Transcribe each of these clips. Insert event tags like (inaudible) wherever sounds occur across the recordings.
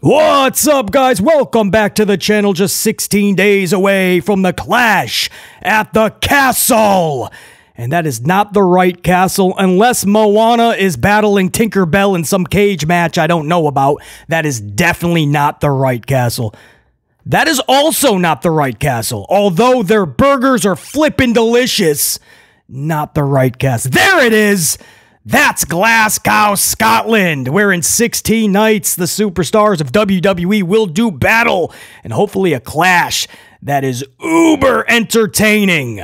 What's up, guys? Welcome back to the channel just 16 days away from the clash at the castle. And that is not the right castle unless Moana is battling Tinkerbell in some cage match I don't know about. That is definitely not the right castle. That is also not the right castle. Although their burgers are flippin' delicious, not the right castle. There it is! That's Glasgow, Scotland, where in 16 nights the superstars of WWE will do battle and hopefully a clash that is uber entertaining.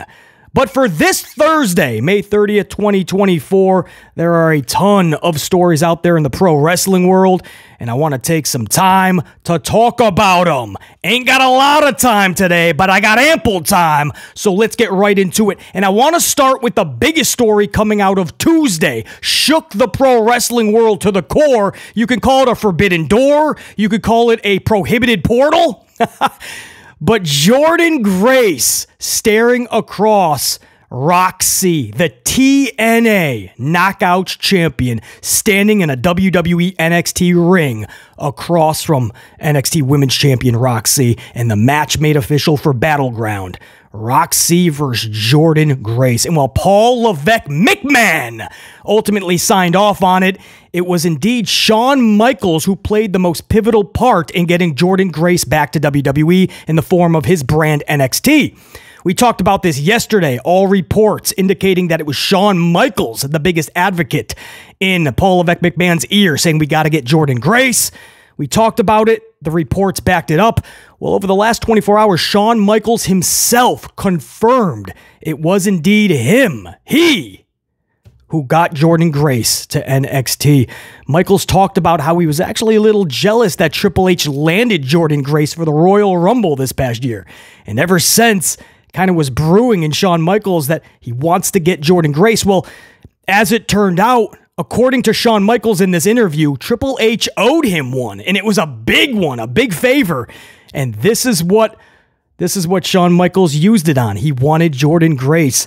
But for this Thursday, May 30th, 2024, there are a ton of stories out there in the pro wrestling world, and I want to take some time to talk about them. Ain't got a lot of time today, but I got ample time, so let's get right into it. And I want to start with the biggest story coming out of Tuesday. Shook the pro wrestling world to the core. You can call it a forbidden door, you could call it a prohibited portal. (laughs) But Jordynne Grace staring across Roxy, the TNA knockout champion, standing in a WWE NXT ring across from NXT Women's Champion Roxy, and the match made official for Battleground. Roxy versus Jordynne Grace. And while Paul Levesque McMahon ultimately signed off on it, it was indeed Shawn Michaels who played the most pivotal part in getting Jordynne Grace back to WWE in the form of his brand NXT. We talked about this yesterday. All reports indicating that it was Shawn Michaels, the biggest advocate in Paul Levesque McMahon's ear, saying we got to get Jordynne Grace. We talked about it. The reports backed it up. Well, over the last 24 hours, Shawn Michaels himself confirmed it was indeed him, he, who got Jordynne Grace to NXT. Michaels talked about how he was actually a little jealous that Triple H landed Jordynne Grace for the Royal Rumble this past year. And ever since, kind of was brewing in Shawn Michaels that he wants to get Jordynne Grace. Well, as it turned out, According to Shawn Michaels in this interview, Triple H owed him one, and it was a big one, a big favor. And this is what this is what Shawn Michaels used it on. He wanted Jordynne Grace.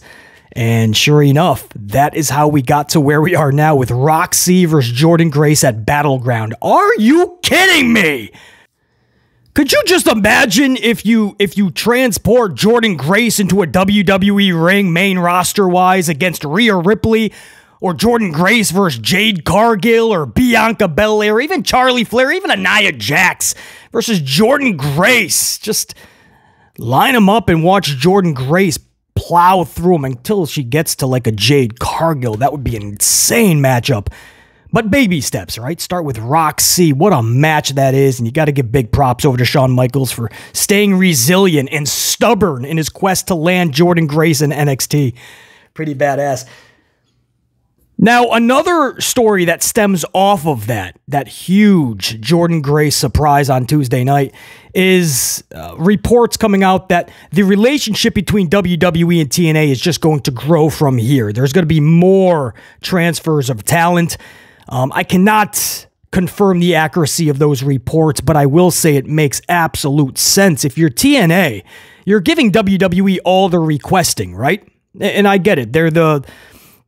And sure enough, that is how we got to where we are now with Roxy versus Jordynne Grace at Battleground. Are you kidding me? Could you just imagine if you if you transport Jordynne Grace into a WWE ring main roster wise against Rhea Ripley or Jordynne Grace versus Jade Cargill or Bianca Belair, or even Charlie Flair, even Nia Jax versus Jordynne Grace. Just line them up and watch Jordynne Grace plow through them until she gets to like a Jade Cargill. That would be an insane matchup. But baby steps, right? Start with Roxy. What a match that is. And you got to give big props over to Shawn Michaels for staying resilient and stubborn in his quest to land Jordynne Grace in NXT. Pretty badass. Now, another story that stems off of that, that huge Jordynne Grace surprise on Tuesday night, is uh, reports coming out that the relationship between WWE and TNA is just going to grow from here. There's going to be more transfers of talent. Um, I cannot confirm the accuracy of those reports, but I will say it makes absolute sense. If you're TNA, you're giving WWE all the requesting, right? And I get it. They're the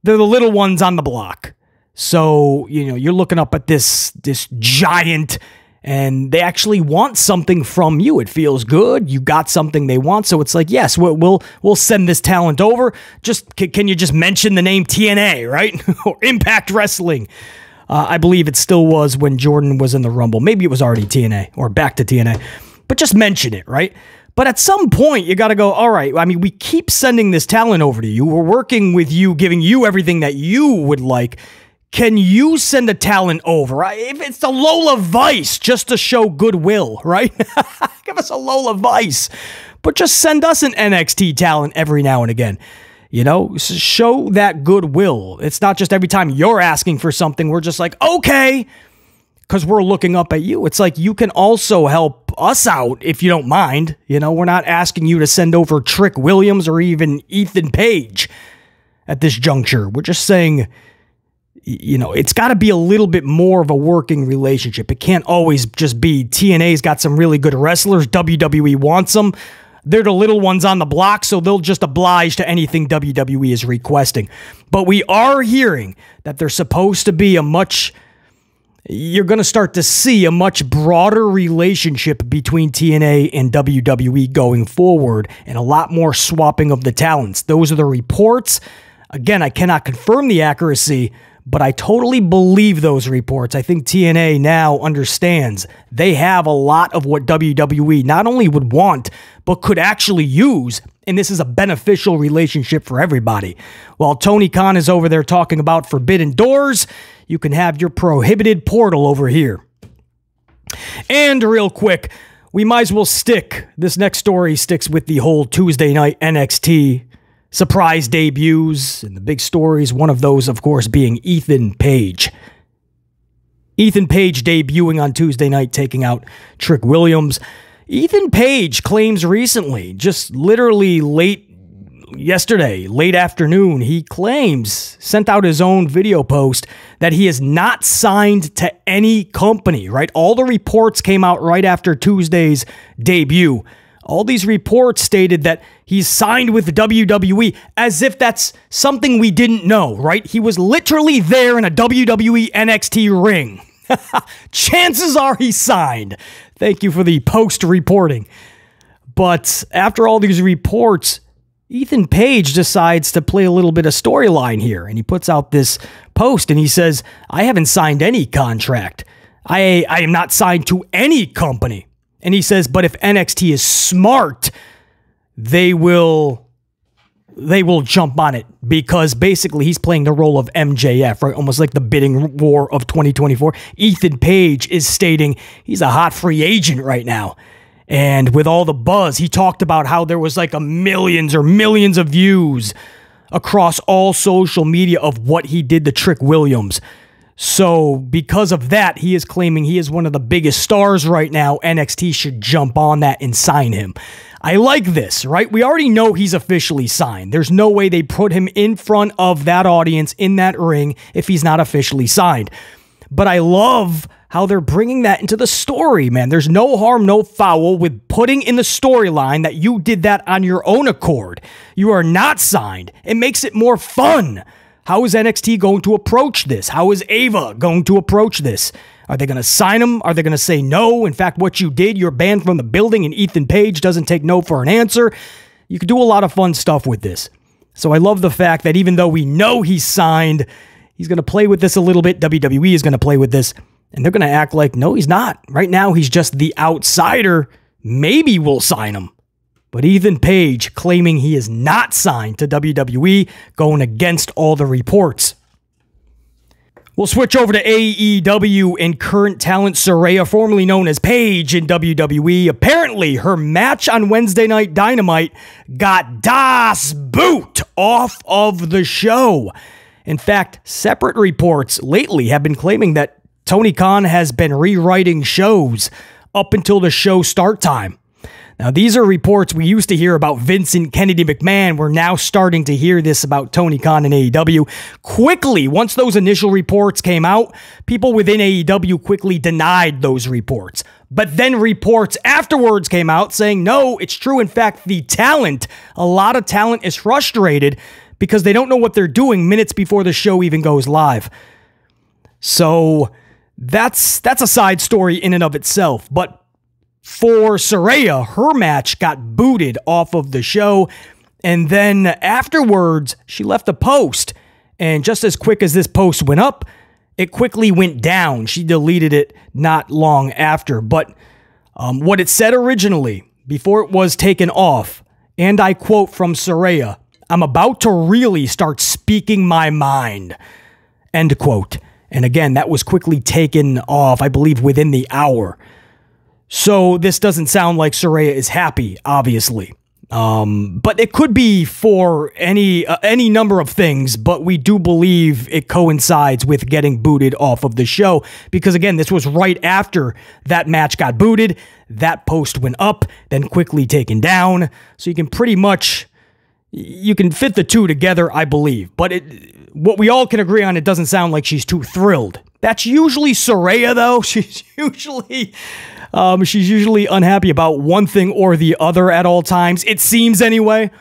they're the little ones on the block. So, you know, you're looking up at this this giant and they actually want something from you. It feels good. You got something they want. So it's like, yes, we'll we'll, we'll send this talent over. Just can, can you just mention the name TNA, right? (laughs) or Impact Wrestling. Uh, I believe it still was when Jordynne was in the Rumble. Maybe it was already TNA or back to TNA. But just mention it, right? But at some point, you got to go, all right, I mean, we keep sending this talent over to you. We're working with you, giving you everything that you would like. Can you send a talent over? If it's the Lola Vice, just to show goodwill, right? (laughs) Give us a Lola Vice. But just send us an NXT talent every now and again. You know, show that goodwill. It's not just every time you're asking for something, we're just like, okay, because we're looking up at you. It's like you can also help us out if you don't mind. You know, we're not asking you to send over Trick Williams or even Ethan Page at this juncture. We're just saying, you know, it's got to be a little bit more of a working relationship. It can't always just be TNA's got some really good wrestlers, WWE wants them. They're the little ones on the block, so they'll just oblige to anything WWE is requesting. But we are hearing that there's supposed to be a much you're going to start to see a much broader relationship between TNA and WWE going forward and a lot more swapping of the talents. Those are the reports. Again, I cannot confirm the accuracy, but I totally believe those reports. I think TNA now understands they have a lot of what WWE not only would want, but could actually use. And this is a beneficial relationship for everybody. While Tony Khan is over there talking about forbidden doors, you can have your prohibited portal over here. And real quick, we might as well stick. This next story sticks with the whole Tuesday night NXT surprise debuts and the big stories. One of those, of course, being Ethan Page. Ethan Page debuting on Tuesday night, taking out Trick Williams. Ethan Page claims recently, just literally late yesterday, late afternoon, he claims, sent out his own video post that he is not signed to any company, right? All the reports came out right after Tuesday's debut. All these reports stated that he's signed with WWE as if that's something we didn't know, right? He was literally there in a WWE NXT ring. (laughs) Chances are he signed. Thank you for the post reporting. But after all these reports, Ethan Page decides to play a little bit of storyline here and he puts out this post and he says, I haven't signed any contract. I, I am not signed to any company. And he says, but if NXT is smart, they will they will jump on it because basically he's playing the role of MJF, right? Almost like the bidding war of 2024. Ethan Page is stating he's a hot free agent right now. And with all the buzz, he talked about how there was like a millions or millions of views across all social media of what he did to Trick Williams. So, because of that, he is claiming he is one of the biggest stars right now. NXT should jump on that and sign him. I like this, right? We already know he's officially signed. There's no way they put him in front of that audience in that ring if he's not officially signed. But I love how they're bringing that into the story, man. There's no harm, no foul with putting in the storyline that you did that on your own accord. You are not signed. It makes it more fun. How is NXT going to approach this? How is Ava going to approach this? Are they going to sign him? Are they going to say no? In fact, what you did, you're banned from the building, and Ethan Page doesn't take no for an answer. You could do a lot of fun stuff with this. So I love the fact that even though we know he's signed, he's going to play with this a little bit. WWE is going to play with this. And they're going to act like, no, he's not. Right now, he's just the outsider. Maybe we'll sign him. But Ethan Page claiming he is not signed to WWE, going against all the reports. We'll switch over to AEW and current talent Saraya, formerly known as Paige in WWE. Apparently, her match on Wednesday Night Dynamite got Das Boot off of the show. In fact, separate reports lately have been claiming that Tony Khan has been rewriting shows up until the show start time. Now, these are reports we used to hear about Vincent Kennedy McMahon. We're now starting to hear this about Tony Khan and AEW. Quickly, once those initial reports came out, people within AEW quickly denied those reports. But then reports afterwards came out saying, no, it's true. In fact, the talent, a lot of talent is frustrated because they don't know what they're doing minutes before the show even goes live. So that's that's a side story in and of itself. But for Saraya, her match got booted off of the show. And then afterwards, she left a post. And just as quick as this post went up, it quickly went down. She deleted it not long after. But um, what it said originally, before it was taken off, and I quote from Saraya, I'm about to really start speaking my mind. End quote. And again, that was quickly taken off, I believe, within the hour. So this doesn't sound like Saraya is happy, obviously. Um, but it could be for any uh, any number of things, but we do believe it coincides with getting booted off of the show because again, this was right after that match got booted. That post went up, then quickly taken down. So you can pretty much you can fit the two together, I believe. But it what we all can agree on, it doesn't sound like she's too thrilled. That's usually Saraya, though. (laughs) She's usually, um, she's usually unhappy about one thing or the other at all times. It seems anyway.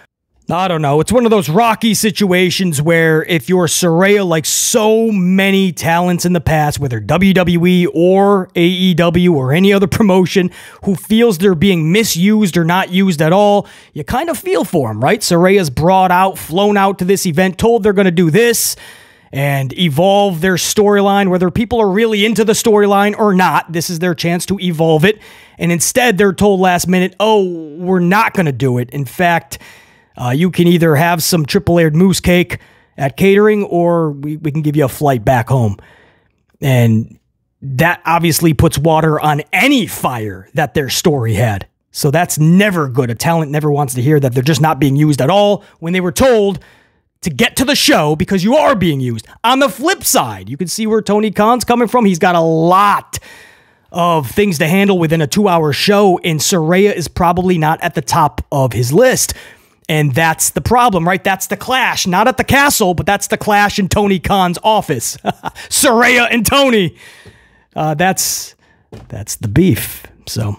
I don't know. It's one of those rocky situations where if you're Saraya, like so many talents in the past, whether WWE or AEW or any other promotion, who feels they're being misused or not used at all, you kind of feel for them, right? Saraya's brought out, flown out to this event, told they're going to do this and evolve their storyline, whether people are really into the storyline or not. This is their chance to evolve it. And instead, they're told last minute, oh, we're not going to do it. In fact, uh, you can either have some triple layered mousse cake at catering or we, we can give you a flight back home. And that obviously puts water on any fire that their story had. So that's never good. A talent never wants to hear that they're just not being used at all when they were told to get to the show because you are being used. On the flip side, you can see where Tony Khan's coming from. He's got a lot of things to handle within a two hour show, and Saraya is probably not at the top of his list. And that's the problem, right? That's the clash. Not at the castle, but that's the clash in Tony Khan's office. (laughs) Saraya and Tony. Uh, that's that's the beef. So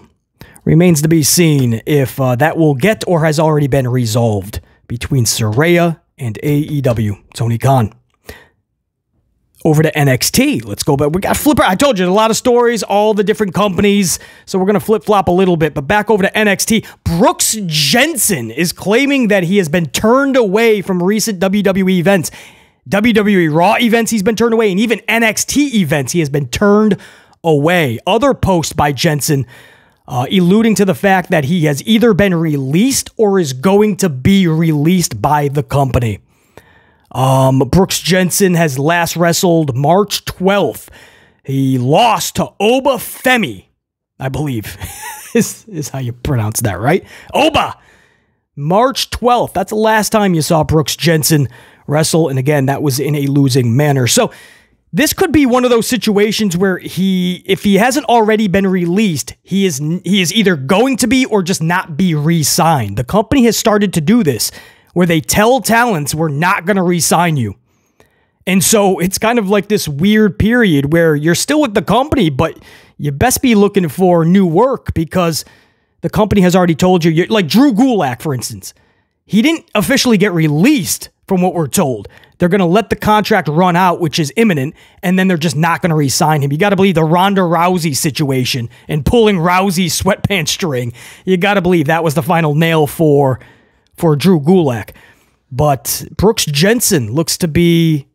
remains to be seen if uh, that will get or has already been resolved between Saraya and AEW. Tony Khan over to NXT. Let's go back. We got flipper. I told you a lot of stories, all the different companies. So we're going to flip flop a little bit. But back over to NXT. Brooks Jensen is claiming that he has been turned away from recent WWE events. WWE Raw events, he's been turned away. And even NXT events, he has been turned away. Other posts by Jensen. Uh, alluding to the fact that he has either been released or is going to be released by the company. Um, Brooks Jensen has last wrestled March 12th. He lost to Oba Femi, I believe, (laughs) is, is how you pronounce that, right? Oba! March 12th. That's the last time you saw Brooks Jensen wrestle. And again, that was in a losing manner. So this could be one of those situations where he, if he hasn't already been released, he is he is either going to be or just not be re-signed. The company has started to do this where they tell talents we're not going to re-sign you. And so it's kind of like this weird period where you're still with the company, but you best be looking for new work because the company has already told you, like Drew Gulak, for instance, he didn't officially get released from what we're told. They're going to let the contract run out, which is imminent, and then they're just not going to re-sign him. You got to believe the Ronda Rousey situation and pulling Rousey's sweatpants string. You got to believe that was the final nail for for Drew Gulak. But Brooks Jensen looks to be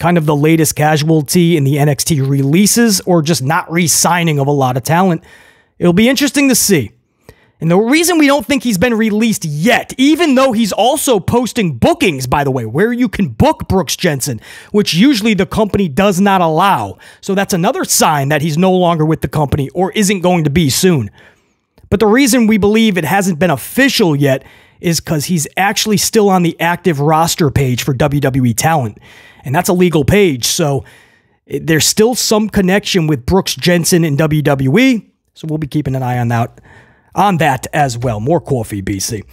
kind of the latest casualty in the NXT releases or just not re signing of a lot of talent. It'll be interesting to see. And the reason we don't think he's been released yet, even though he's also posting bookings, by the way, where you can book Brooks Jensen, which usually the company does not allow. So that's another sign that he's no longer with the company or isn't going to be soon. But the reason we believe it hasn't been official yet is because he's actually still on the active roster page for WWE Talent. And that's a legal page. So there's still some connection with Brooks Jensen in WWE. So we'll be keeping an eye on that on that as well. More coffee, BC.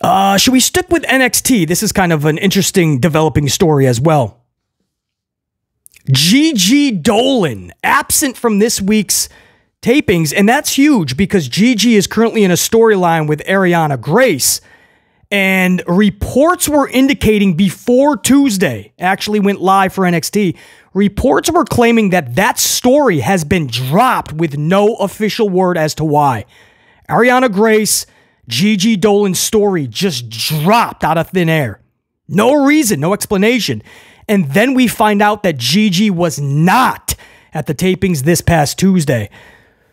Uh, should we stick with NXT? This is kind of an interesting developing story as well. Gigi Dolan, absent from this week's tapings, and that's huge because Gigi is currently in a storyline with Ariana Grace. And reports were indicating before Tuesday actually went live for NXT. Reports were claiming that that story has been dropped with no official word as to why. Ariana Grace, Gigi Dolan's story just dropped out of thin air. No reason, no explanation. And then we find out that Gigi was not at the tapings this past Tuesday.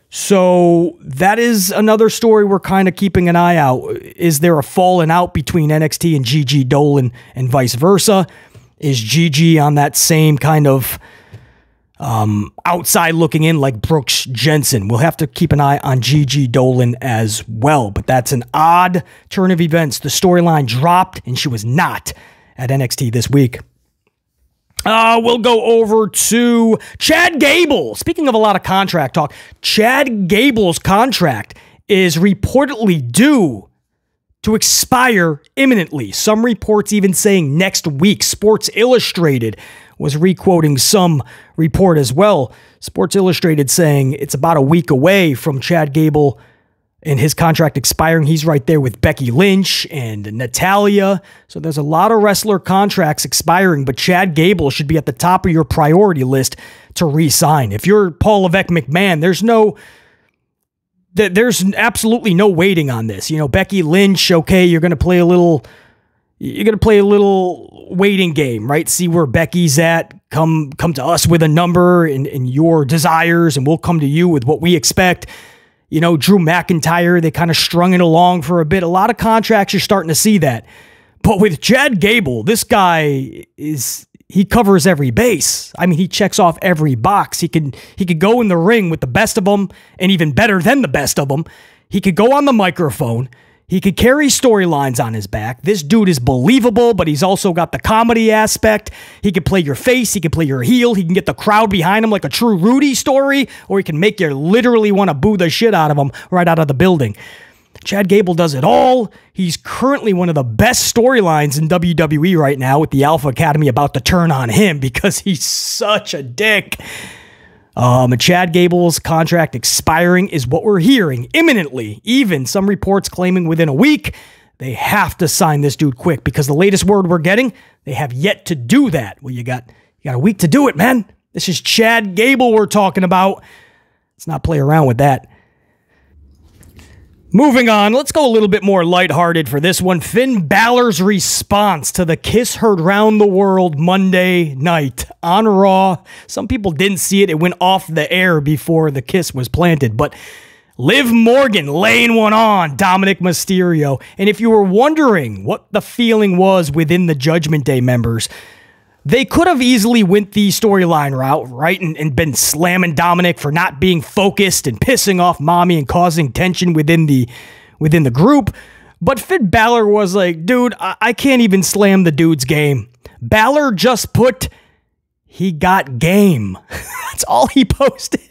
So that is another story we're kind of keeping an eye out. Is there a falling out between NXT and Gigi Dolan and vice versa? Is Gigi on that same kind of um, outside looking in like Brooks Jensen? We'll have to keep an eye on Gigi Dolan as well. But that's an odd turn of events. The storyline dropped and she was not at NXT this week. Uh, we'll go over to Chad Gable. Speaking of a lot of contract talk, Chad Gable's contract is reportedly due to expire imminently. Some reports even saying next week. Sports Illustrated was requoting some report as well. Sports Illustrated saying it's about a week away from Chad Gable and his contract expiring. He's right there with Becky Lynch and Natalya. So there's a lot of wrestler contracts expiring, but Chad Gable should be at the top of your priority list to re-sign. If you're Paul Levesque McMahon, there's no there's absolutely no waiting on this. You know, Becky Lynch, okay, you're going to play a little you're going to play a little waiting game, right? See where Becky's at. Come come to us with a number and, and your desires and we'll come to you with what we expect. You know, Drew McIntyre, they kind of strung it along for a bit. A lot of contracts, you're starting to see that. But with Chad Gable, this guy is he covers every base. I mean, he checks off every box. He can he could go in the ring with the best of them and even better than the best of them. He could go on the microphone. He could carry storylines on his back. This dude is believable, but he's also got the comedy aspect. He can play your face, he can play your heel, he can get the crowd behind him like a true Rudy story, or he can make you literally want to boo the shit out of him right out of the building. Chad Gable does it all. He's currently one of the best storylines in WWE right now, with the Alpha Academy about to turn on him (laughs) because he's such a dick. Um, Chad Gable's contract expiring is what we're hearing imminently. Even some reports claiming within a week they have to sign this dude quick because the latest word we're getting, they have yet to do that. Well, you got you got a week to do it, man. This is Chad Gable we're talking about. Let's not play around with that. Moving on, let's go a little bit more lighthearted for this one. Finn Balor's response to the kiss heard round the world Monday night on Raw. Some people didn't see it. It went off the air before the kiss was planted, but Liv Morgan laying one on Dominik Mysterio. And if you were wondering what the feeling was within the Judgment Day members, they could have easily went the storyline route, right? And, and, been slamming Dominik for not being focused and pissing off mommy and causing tension within the within the group. But Finn Balor was like, dude, I, I can't even slam the dude's game. Balor just put he got game. (laughs) That's all he (laughs) posted.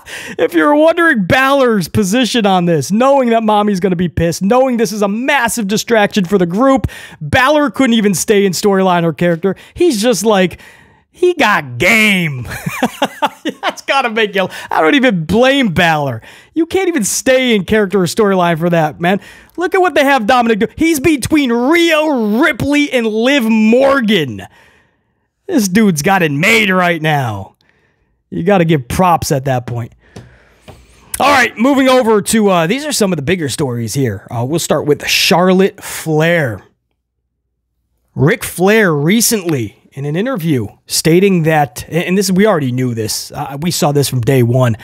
(laughs) if you're wondering Balor's position on this, knowing that mommy's going to be pissed, knowing this is a massive distraction for the group, Balor couldn't even stay in storyline or character. He's just like, he got game. (laughs) That's got to make you. I don't even blame Balor. You can't even stay in character or storyline for that, man. Look at what they have Dominik do. He's between Rhea Ripley and Liv Morgan. This dude's got it made right now. You got to give props at that point. All right, moving over to uh, these are some of the bigger stories here. Uh, we'll start with Charlotte Flair. Ric Flair recently in an interview stating that, and this we already knew this, uh, we saw this from day one,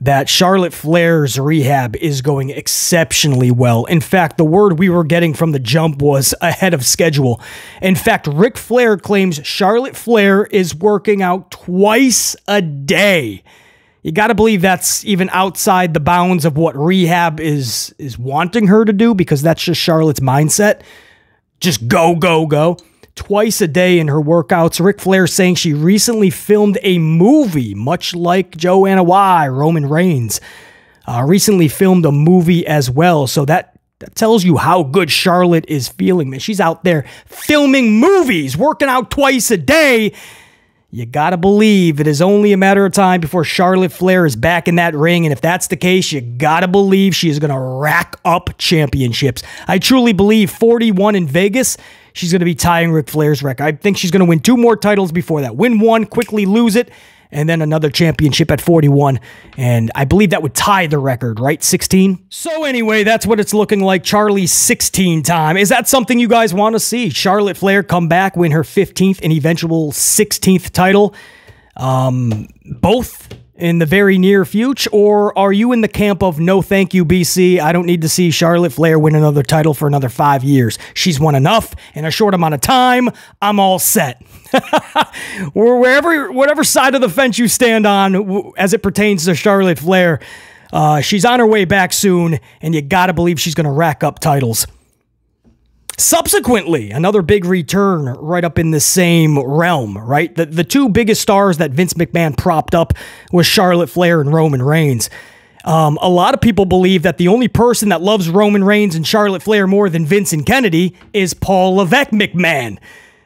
that Charlotte Flair's rehab is going exceptionally well. In fact, the word we were getting from the jump was ahead of schedule. In fact, Ric Flair claims Charlotte Flair is working out twice a day. You got to believe that's even outside the bounds of what rehab is is wanting her to do because that's just Charlotte's mindset. Just go, go, go twice a day in her workouts. Ric Flair saying she recently filmed a movie, much like Joanna Y, Roman Reigns. Uh, recently filmed a movie as well. So that, that tells you how good Charlotte is feeling. Man, she's out there filming movies, working out twice a day. You gotta believe it is only a matter of time before Charlotte Flair is back in that ring. And if that's the case, you gotta believe she is gonna rack up championships. I truly believe 41 in Vegas she's going to be tying Ric Flair's record. I think she's going to win two more titles before that. Win one, quickly lose it, and then another championship at 41. And I believe that would tie the record, right? 16? So, anyway, that's what it's looking like. Charlie's 16 time. Is that something you guys want to see? Charlotte Flair come back, win her 15th and eventual 16th title. Um, both in the very near future, or are you in the camp of no thank you, BC? I don't need to see Charlotte Flair win another title for another five years. She's won enough in a short amount of time. I'm all set. (laughs) Wherever, whatever side of the fence you stand on as it pertains to Charlotte Flair, uh, she's on her way back soon, and you gotta believe she's gonna rack up titles. Subsequently, another big return right up in the same realm, right? The, the two biggest stars that Vince McMahon propped up was Charlotte Flair and Roman Reigns. Um, a lot of people believe that the only person that loves Roman Reigns and Charlotte Flair more than Vincent Kennedy is Paul Levesque McMahon.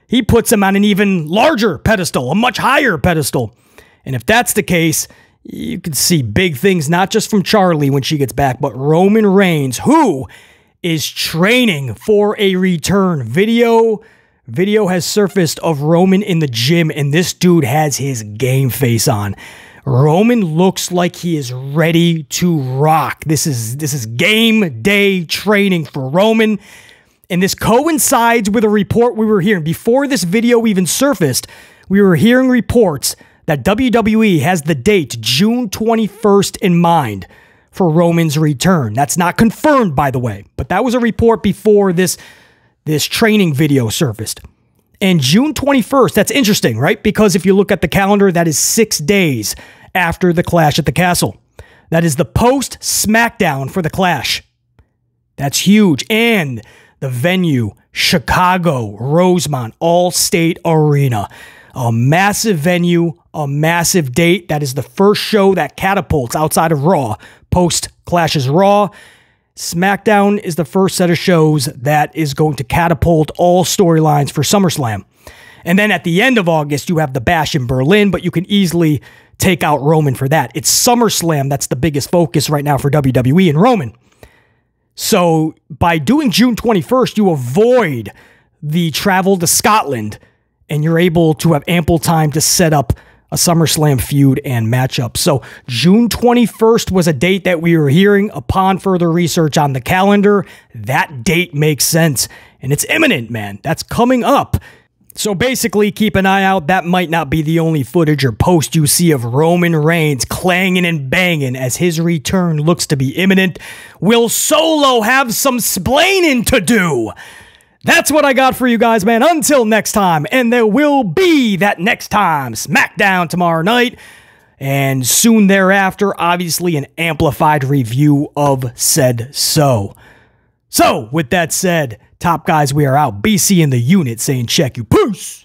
He puts him on an even larger pedestal, a much higher pedestal. And if that's the case, you can see big things, not just from Charlie when she gets back, but Roman Reigns, who is training for a return. Video video has surfaced of Roman in the gym, and this dude has his game face on. Roman looks like he is ready to rock. This is this is game day training for Roman. And this coincides with a report we were hearing before this video even surfaced. We were hearing reports that WWE has the date June 21st in mind for Roman's return. That's not confirmed, by the way, but that was a report before this, this training video surfaced. And June 21st, that's interesting, right? Because if you look at the calendar, that is six days after the Clash at the Castle. That is the post SmackDown for the Clash. That's huge. And the venue, Chicago, Rosemont, Allstate Arena a massive venue, a massive date. That is the first show that catapults outside of Raw post Clashes Raw. SmackDown is the first set of shows that is going to catapult all storylines for SummerSlam. And then at the end of August, you have the Bash in Berlin, but you can easily take out Roman for that. It's SummerSlam that's the biggest focus right now for WWE and Roman. So by doing June 21st, you avoid the travel to Scotland and you're able to have ample time to set up a SummerSlam feud and matchup. So June 21st was a date that we were hearing upon further research on the calendar. That date makes sense and it's imminent, man. That's coming up. So basically, keep an eye out. That might not be the only footage or post you see of Roman Reigns clanging and banging as his return looks to be imminent. Will Solo have some splaining to do? That's what I got for you guys, man. Until next time. And there will be that next time. SmackDown tomorrow night. And soon thereafter, obviously, an amplified review of said so. So, with that said, top guys, we are out. BC in the unit saying check you. Peace.